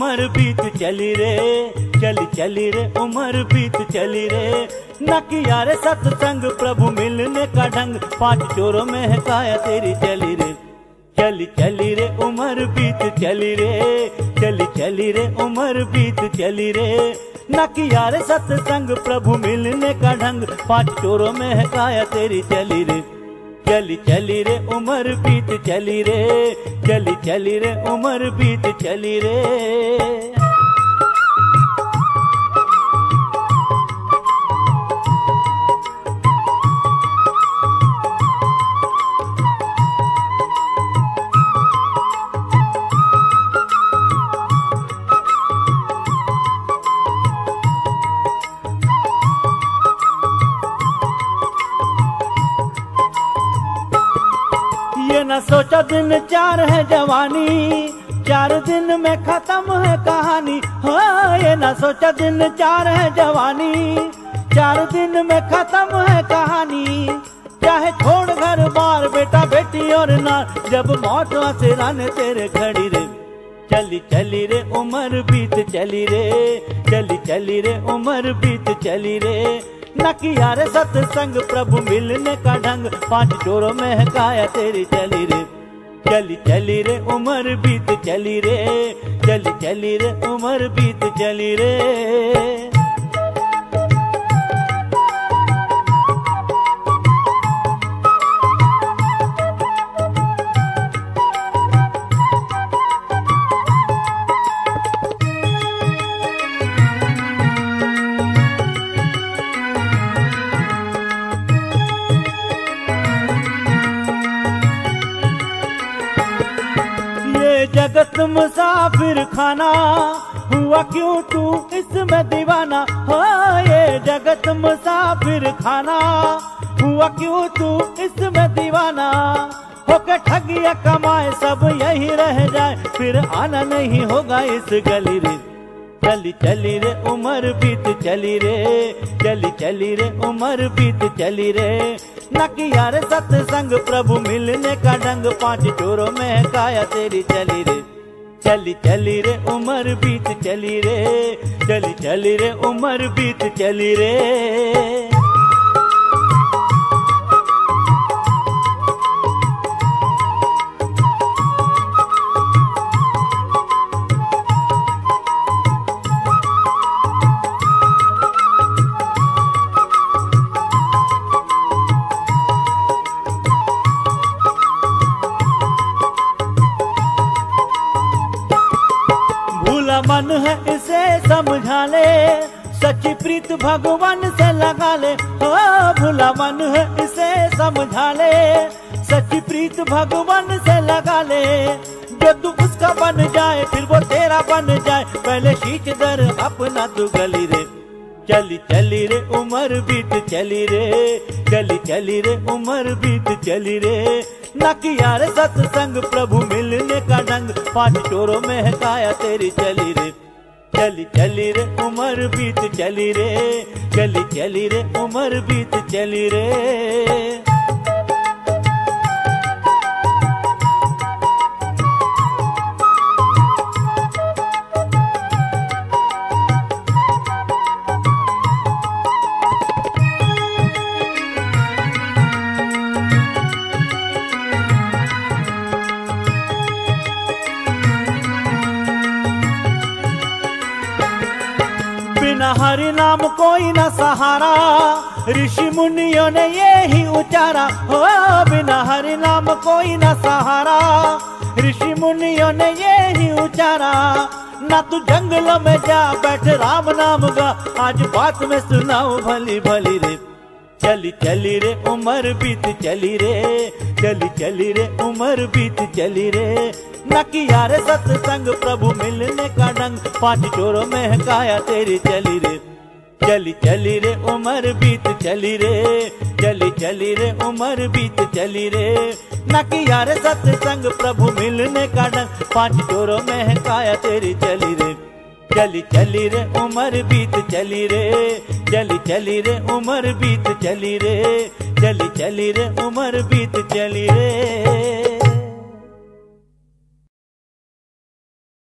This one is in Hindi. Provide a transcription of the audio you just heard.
चली रे, चली चली रे, उमर बीत चली रे। न किया रे सत्संग प्रभु मिलने का ढंग, पाँच चोरों में है काया तेरी चली रे। चली चली रे, उमर बीत चली रे, चली चली रे, उमर बीत चली रे। न किया रे सत्संग प्रभु मिलने का ढंग, पाँच चोरों में है काया तेरी चली रे। चली चली रे उमर बीत चली रे। चली चली रे उम्र बीत चली रे। ये न सोचा दिन चार है जवानी, चार दिन में खत्म है कहानी। हाँ ये न सोचा दिन चार है जवानी, चार दिन में खत्म है कहानी। चाहे छोड़ घर बार, बेटा, बेटी और नार, जब मौत से राने तेरे खड़ी रे। चली चली रे, उम्र बीत चली रे, चली चली रे, उम्र बीत चली रे। न रे सत्संग प्रभु मिलने का ढंग। पाँच चोरों में है काया तेरी चली रे। चली चली रे, उमर बीत चली रे। चली चली रे, उमर बीत चली रे। जगत मुसाफिर खाना। हुआ क्यों तू इसमें दीवाना? हो ये जगत मुसाफिर खाना। हुआ क्यों तू इसमें दीवाना? होके ठगिया कमाए, सब यही रह जाए, फिर आना नहीं होगा इस गली चली चली रे, उमर बीत चली रे। चली चली रे, उमर बीत चली रे। न किया रे सत्संग प्रभु मिलने का डंग पाँच चोरों में काया तेरी चली रे। चली चली रे, उमर बीत चली रे। चली चली रे, उमर बीत चली रे। भूला मन है इसे समझा ले। सच्ची प्रीत भगवान से लगा ले। ओ भूला मन है इसे समझा ले। सच्ची प्रीत भगवान से लगा ले। जो तू उसका बन जाए, फिर वो तेरा बन जाए। पहले शीच दर अपना तू गली रे। चली चली रे, उमर बीत चली रे। चली चली रे, उमर बीत चली रे। न किया रे सत्संग प्रभु मिलने का ढंग। पाँच चोरों में है काया तेरी चली रे। चली चली रे, उमर बीत चली रे। चली चली रे, उमर बीत चली रे। बिना हरि नाम कोई न सहारा। ऋषि मुनियों ने ये ही उचारा। हो बिना हरि नाम कोई न सहारा। ऋषि मुनियों ने ये ही उचारा। ना तू जंगलों में जा बैठ, राम नाम गा। आज बात में सुनाओ भली भली रे। चली चली रे, उमर बीत चली रे। चली चली रे, उमर बीत चली रे। न किया रे सत्संग प्रभु मिलने का पाँच चोरों में तेरी चली रे। चली चली रे, उम्र बीत चली रे। चली चली रे, उमर बीत चली रे। न किया सत्संग प्रभु मिलने का ढंग पाँच चोरों में तेरी चली रे। चली चली रे, उमर बीत चली रे। चली चली रे, उम्र बीत चली रे। चली चली रे, उम्र बीत चली रे।